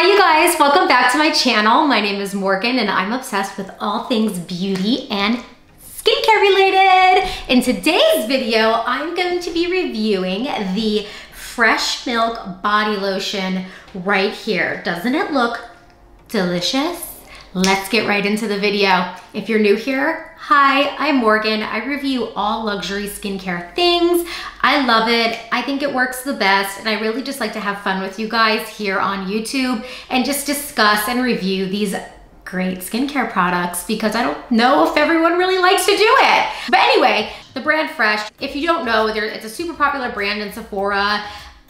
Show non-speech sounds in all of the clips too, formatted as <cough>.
Hi you guys, welcome back to my channel. My name is Morgan and I'm obsessed with all things beauty and skincare related. In today's video, I'm going to be reviewing the Fresh Milk Body Lotion right here. Doesn't it look delicious? Let's get right into the video. If you're new here, hi, I'm Morgan. I review all luxury skincare things. I love it. I think it works the best. And I really just like to have fun with you guys here on YouTube and just discuss and review these great skincare products because I don't know if everyone really likes to do it. But anyway, the brand Fresh, if you don't know, it's a super popular brand in Sephora.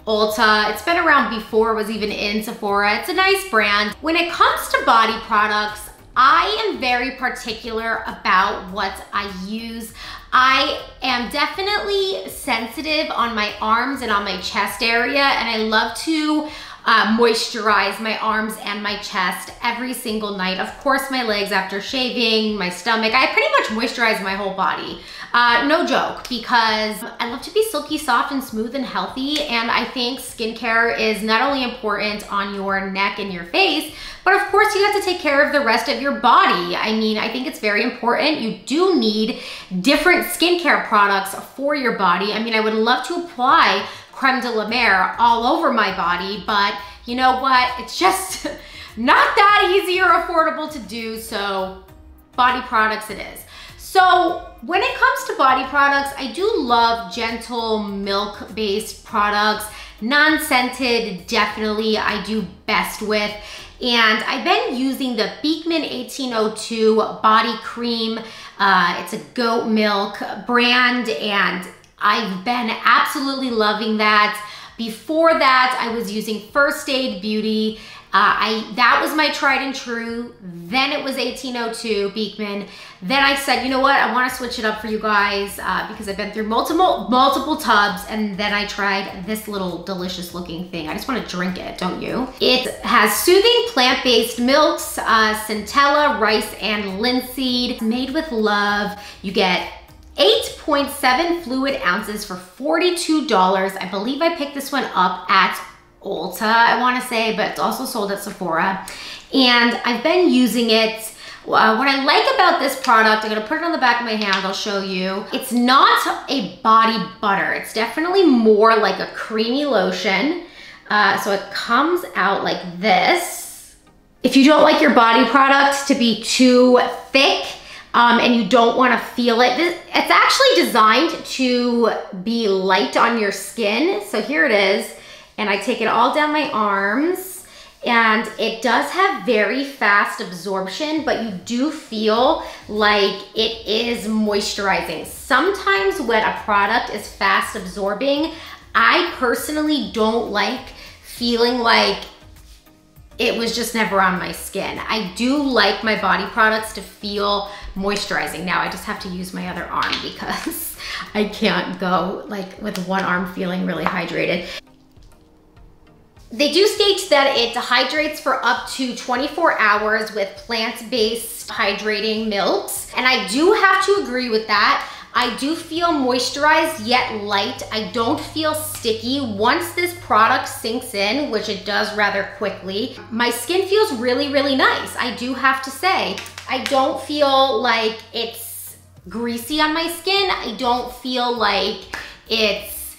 Ulta. It's been around before it was even in Sephora. It's a nice brand. When it comes to body products, I am very particular about what I use. I am definitely sensitive on my arms and on my chest area and I love to uh, moisturize my arms and my chest every single night. Of course, my legs after shaving, my stomach. I pretty much moisturize my whole body. Uh, no joke, because I love to be silky soft and smooth and healthy. And I think skincare is not only important on your neck and your face, but of course you have to take care of the rest of your body. I mean, I think it's very important. You do need different skincare products for your body. I mean, I would love to apply creme de la mer all over my body, but you know what? It's just <laughs> not that easy or affordable to do, so body products it is. So when it comes to body products, I do love gentle milk-based products. Non-scented, definitely I do best with. And I've been using the Beekman 1802 body cream. Uh, it's a goat milk brand and I've been absolutely loving that. Before that, I was using First Aid Beauty. Uh, I That was my tried and true. Then it was 1802 Beekman. Then I said, you know what? I want to switch it up for you guys uh, because I've been through multiple multiple tubs. And then I tried this little delicious looking thing. I just want to drink it, don't you? It has soothing plant-based milks, uh, centella, rice, and linseed. It's Made with love. You get 8.7 fluid ounces for $42. I believe I picked this one up at Ulta, I wanna say, but it's also sold at Sephora. And I've been using it. Uh, what I like about this product, I'm gonna put it on the back of my hand, I'll show you. It's not a body butter. It's definitely more like a creamy lotion. Uh, so it comes out like this. If you don't like your body product to be too thick, um, and you don't wanna feel it. It's actually designed to be light on your skin. So here it is. And I take it all down my arms and it does have very fast absorption, but you do feel like it is moisturizing. Sometimes when a product is fast absorbing, I personally don't like feeling like it was just never on my skin. I do like my body products to feel moisturizing. Now I just have to use my other arm <laughs> because I can't go like with one arm feeling really hydrated. They do state that it hydrates for up to 24 hours with plant-based hydrating milks. And I do have to agree with that. I do feel moisturized yet light. I don't feel sticky. Once this product sinks in, which it does rather quickly, my skin feels really, really nice. I do have to say, I don't feel like it's greasy on my skin. I don't feel like it's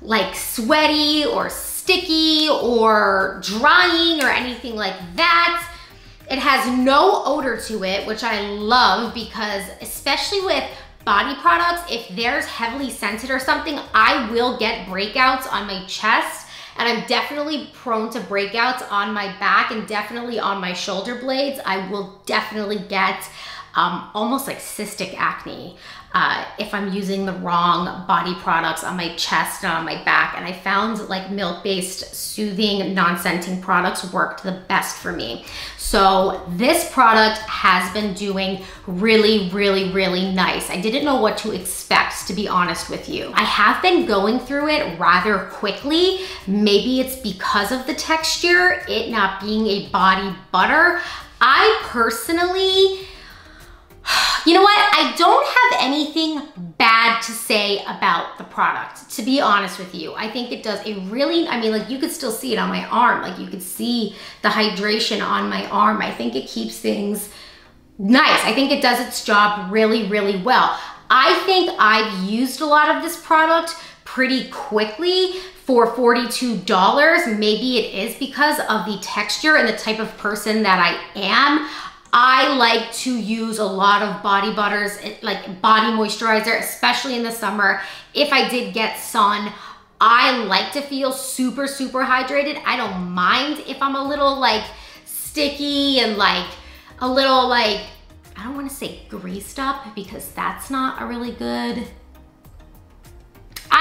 like sweaty or sticky or drying or anything like that. It has no odor to it, which I love because especially with body products, if there's heavily scented or something, I will get breakouts on my chest and I'm definitely prone to breakouts on my back and definitely on my shoulder blades. I will definitely get um, almost like cystic acne uh, if I'm using the wrong body products on my chest and on my back. And I found like milk-based soothing, non-scenting products worked the best for me. So this product has been doing really, really, really nice. I didn't know what to expect, to be honest with you. I have been going through it rather quickly. Maybe it's because of the texture, it not being a body butter. I personally <sighs> You know what? I don't have anything bad to say about the product, to be honest with you. I think it does a really, I mean, like you could still see it on my arm. Like you could see the hydration on my arm. I think it keeps things nice. I think it does its job really, really well. I think I've used a lot of this product pretty quickly for $42. Maybe it is because of the texture and the type of person that I am. I like to use a lot of body butters, like body moisturizer, especially in the summer. If I did get sun, I like to feel super, super hydrated. I don't mind if I'm a little like sticky and like a little like, I don't wanna say greased up because that's not a really good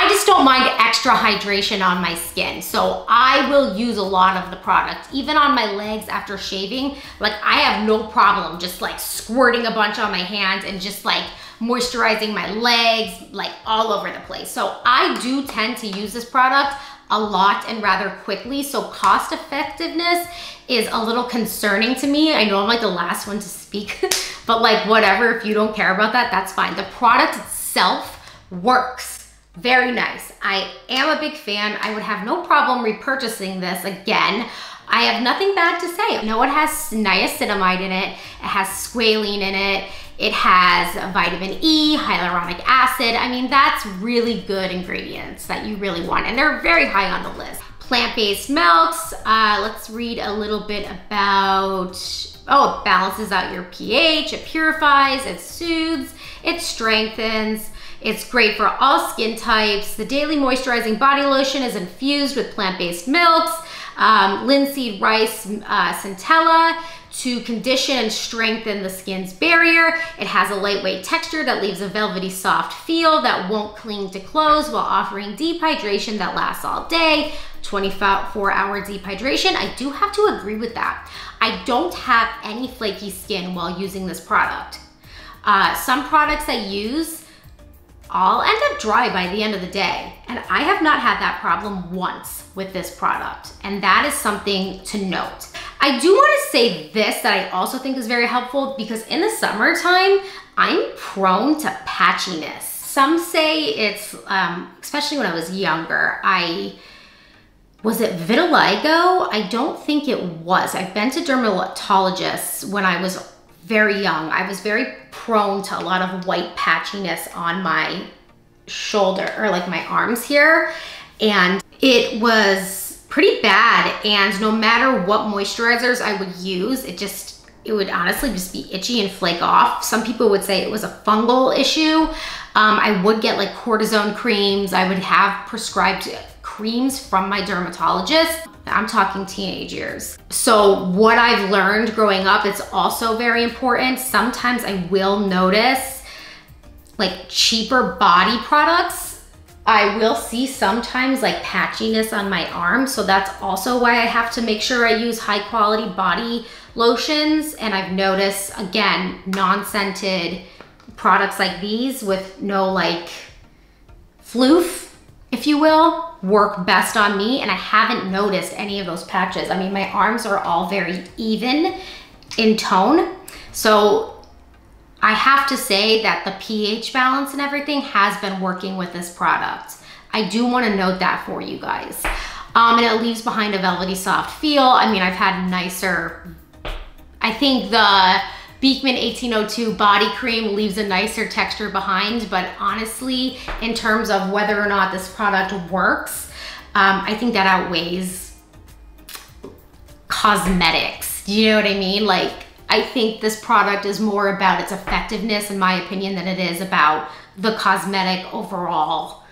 I just don't mind extra hydration on my skin. So I will use a lot of the product, even on my legs after shaving. Like I have no problem just like squirting a bunch on my hands and just like moisturizing my legs, like all over the place. So I do tend to use this product a lot and rather quickly. So cost effectiveness is a little concerning to me. I know I'm like the last one to speak, <laughs> but like whatever, if you don't care about that, that's fine. The product itself works very nice. I am a big fan. I would have no problem repurchasing this again. I have nothing bad to say. Know it has niacinamide in it. It has squalene in it. It has vitamin E, hyaluronic acid. I mean, that's really good ingredients that you really want. And they're very high on the list. Plant-based milks. Uh, let's read a little bit about, oh, it balances out your pH. It purifies, it soothes, it strengthens. It's great for all skin types. The Daily Moisturizing Body Lotion is infused with plant-based milks, um, linseed rice uh, centella to condition and strengthen the skin's barrier. It has a lightweight texture that leaves a velvety soft feel that won't cling to clothes while offering deep hydration that lasts all day. 24 hour deep hydration. I do have to agree with that. I don't have any flaky skin while using this product. Uh, some products I use I'll end up dry by the end of the day. And I have not had that problem once with this product. And that is something to note. I do wanna say this that I also think is very helpful because in the summertime, I'm prone to patchiness. Some say it's, um, especially when I was younger, I, was it vitiligo? I don't think it was. I've been to dermatologists when I was very young. I was very prone to a lot of white patchiness on my shoulder or like my arms here. And it was pretty bad. And no matter what moisturizers I would use, it just, it would honestly just be itchy and flake off. Some people would say it was a fungal issue. Um, I would get like cortisone creams. I would have prescribed creams from my dermatologist. I'm talking teenage years. So what I've learned growing up, it's also very important. Sometimes I will notice like cheaper body products. I will see sometimes like patchiness on my arm. So that's also why I have to make sure I use high quality body lotions. And I've noticed again, non-scented products like these with no like floof if you will, work best on me and I haven't noticed any of those patches. I mean, my arms are all very even in tone. So I have to say that the pH balance and everything has been working with this product. I do wanna note that for you guys. Um, and it leaves behind a velvety soft feel. I mean, I've had nicer, I think the Beekman 1802 body cream leaves a nicer texture behind, but honestly, in terms of whether or not this product works, um, I think that outweighs cosmetics. Do you know what I mean? Like, I think this product is more about its effectiveness, in my opinion, than it is about the cosmetic overall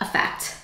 effect.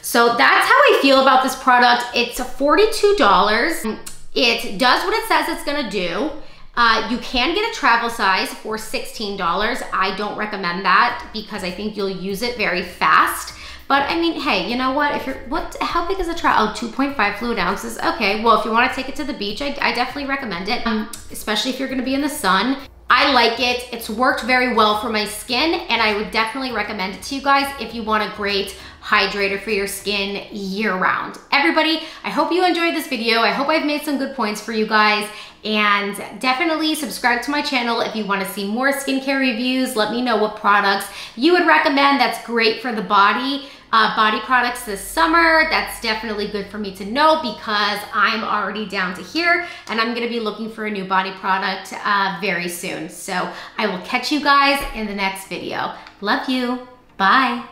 So that's how I feel about this product. It's $42. It does what it says it's gonna do. Uh, you can get a travel size for $16. I don't recommend that because I think you'll use it very fast. But I mean, hey, you know what? If you're, what, how big is a travel? Oh, 2.5 fluid ounces. Okay, well, if you want to take it to the beach, I, I definitely recommend it, um, especially if you're going to be in the sun. I like it. It's worked very well for my skin and I would definitely recommend it to you guys if you want a great hydrator for your skin year round. Everybody, I hope you enjoyed this video. I hope I've made some good points for you guys and definitely subscribe to my channel if you wanna see more skincare reviews. Let me know what products you would recommend that's great for the body. Uh, body products this summer, that's definitely good for me to know because I'm already down to here and I'm gonna be looking for a new body product uh, very soon. So I will catch you guys in the next video. Love you, bye.